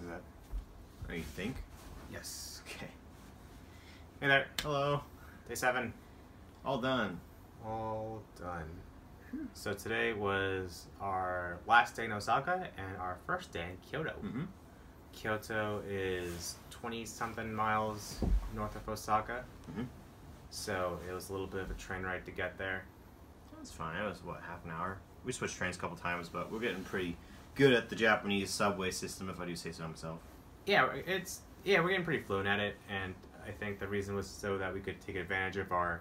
is it? What do you think? Yes. Okay. Hey there. Hello. Day seven. All done. All done. So today was our last day in Osaka and our first day in Kyoto. Mm-hmm. Kyoto is 20 something miles north of Osaka. Mhm. So it was a little bit of a train ride to get there. That's fine. It was what half an hour. We switched trains a couple times, but we're getting pretty good at the Japanese subway system, if I do say so myself. Yeah, it's yeah, we're getting pretty fluent at it, and I think the reason was so that we could take advantage of our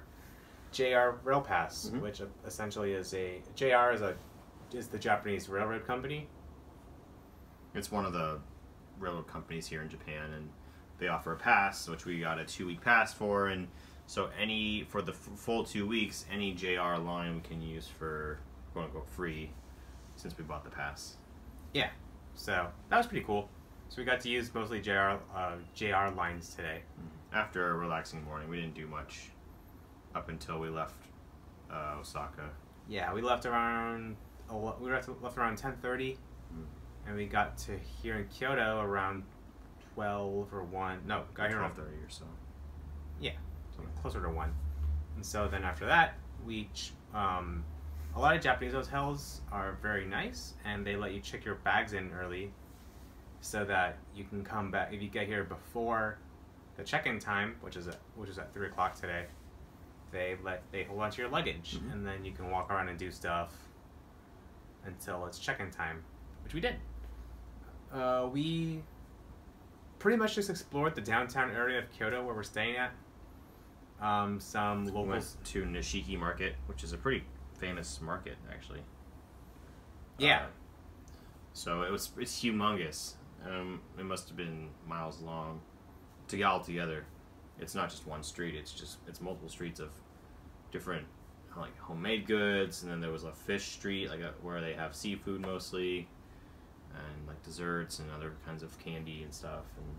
JR Rail Pass, Mhm. which essentially is a JR is a is the Japanese railroad company. It's one of the railroad companies here in Japan, and they offer a pass, which we got a two-week pass for, and so any for the f- full two weeks, any JR line we can use for quote unquote free, since we bought the pass. Yeah, so that was pretty cool. So we got to use mostly JR uh, JR lines today. After a relaxing morning, we didn't do much up until we left uh, Osaka. Yeah, we left around we left, left around ten thirty, Mm. and we got to here in Kyoto around twelve or one. No, got here around thirty or so. Yeah, closer to one. And so then after that, we um, a lot of Japanese hotels are very nice, and they let you check your bags in early, so that you can come back if you get here before the check-in time, which is at which is at three o'clock today. They let they hold onto your luggage, Mhm. and then you can walk around and do stuff until it's check-in time, which we did. Uh, we pretty much just explored the downtown area of Kyoto where we're staying at. Um, some We local. went to Nishiki Market, which is a pretty famous market actually. Yeah. Uh, so it was it's humongous. Um, it must have been miles long to get all together. It's not just one street. It's just it's multiple streets of different like homemade goods, and then there was a fish street like a, where they have seafood mostly, and like desserts and other kinds of candy and stuff. And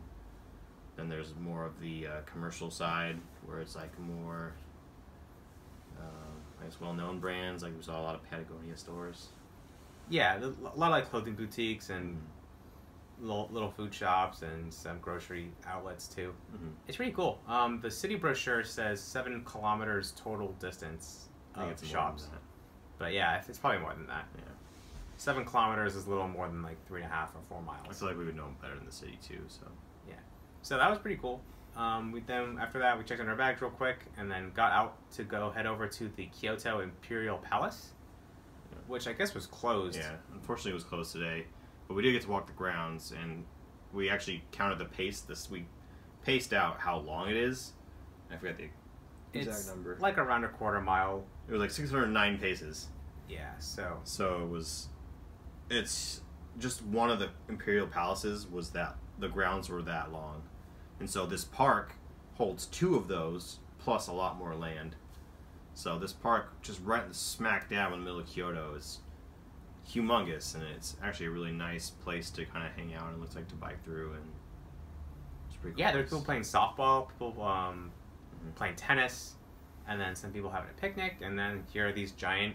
then there's more of the uh, commercial side where it's like more, uh, Guess, well-known brands. Like we saw a lot of Patagonia stores. Yeah, a lot of like clothing boutiques and little, little food shops and some grocery outlets too. Mm-hmm. It's pretty cool. Um, the city brochure says seven kilometers total distance I think of shops, than but yeah, it's probably more than that. Yeah. Seven kilometers is a little more than like three and a half or four miles. I feel like we would know better in the city too. So yeah, So that was pretty cool. Um, we then after that we checked in our bags real quick and then got out to go head over to the Kyoto Imperial Palace, Yeah. which I guess was closed. yeah, unfortunately it was closed today, but we did get to walk the grounds, and we actually counted the pace. This we paced out how long it is. I forget the exact number. like around a quarter mile. It was like 609 paces. Yeah. So So it was. It's just one of the imperial palaces was that the grounds were that long, and so this park holds two of those plus a lot more land. So this park, just right smack dab in the middle of Kyoto, is humongous, and it's actually a really nice place to kind of hang out. and It looks like to bike through, and it's pretty. yeah, cool. there's people playing softball, people um, Mhm. playing tennis, and then some people having a picnic, and then here are these giant,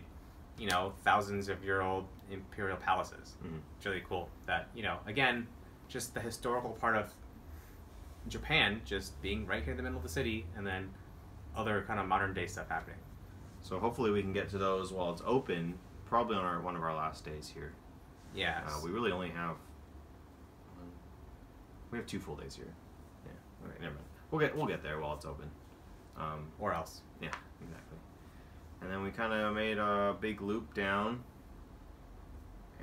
you know, thousands of year old imperial palaces. Mhm. It's really cool that you know again, just the historical part of Japan just being right here in the middle of the city, and then other kind of modern day stuff happening. So hopefully we can get to those while it's open. Probably on our one of our last days here. Yeah. Uh, we really only have. um, We have two full days here. Yeah. All right. Never mind. We'll get we'll get there while it's open. Um, or else. yeah. Exactly. And then we kind of made a big loop down,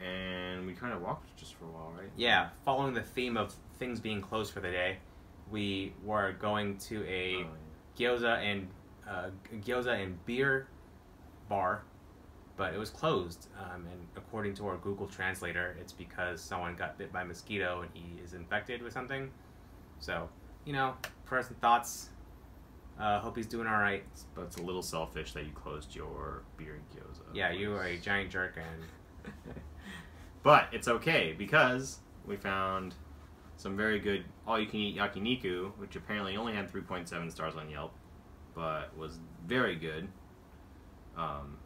and we kind of walked just for a while, right? Yeah, following the theme of things being closed for the day, we were going to a Oh, gyoza and uh, gyoza and beer bar, but it was closed. Um, and according to our Google Translator, it's because someone got bit by a mosquito and he is infected with something. So, you know, prayers and thoughts. Uh, hope he's doing all right. But it's a little selfish that you closed your beer and gyoza. Yeah, you are a giant jerk, and but it's okay because we found some very good all-you-can-eat yakiniku, which apparently only had 3.7 stars on Yelp, but was very good. Um,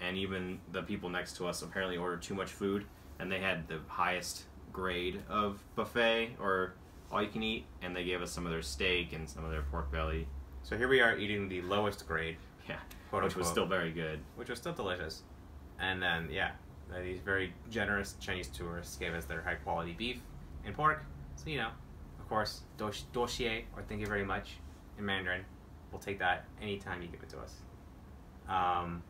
and even the people next to us apparently ordered too much food, and they had the highest grade of buffet or all you can eat, and they gave us some of their steak and some of their pork belly. So here we are eating the lowest grade, Yeah, which was still very good. which was still delicious. And then yeah, these very generous Chinese tourists gave us their high quality beef and pork. So you know, of course, duoxie or thank you very much in Mandarin. We'll take that anytime you give it to us. Um,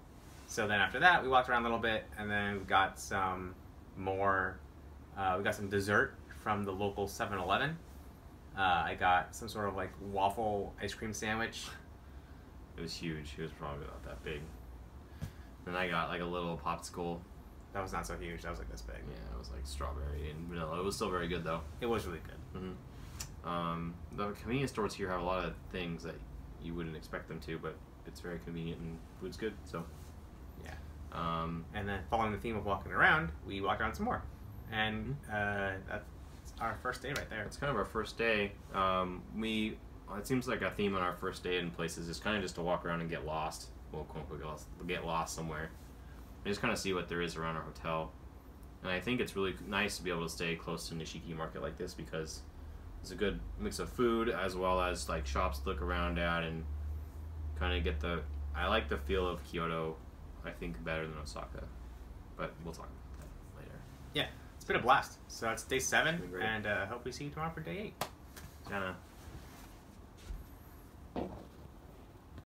so then after that, we walked around a little bit, and then we got some more. Uh, we got some dessert from the local 7-Eleven. Uh, I got some sort of like waffle ice cream sandwich. It was huge. It was probably about that big. Then I got like a little popsicle. That was not so huge. That was like this big. Yeah, it was like strawberry and vanilla. It was still very good though. It was really good. hmm Um, the convenience stores here have a lot of things that you wouldn't expect them to, but it's very convenient and food's good. So Yeah. Um, And then, following the theme of walking around, we walked around some more, and uh, that's our first day right there. it's kind of our first day. Um, we it seems like a theme on our first day in places is kind of just to walk around and get lost. Well, quote unquote, get lost, get lost somewhere. And just kind of see what there is around our hotel. And I think it's really nice to be able to stay close to Nishiki Market like this because it's a good mix of food as well as like shops to look around at and kind of get the. I like the feel of Kyoto. I think better than Osaka, but we'll talk about that later. Yeah, it's been a blast. So that's day seven, and uh, hope we see you tomorrow for day eight. Ja ne.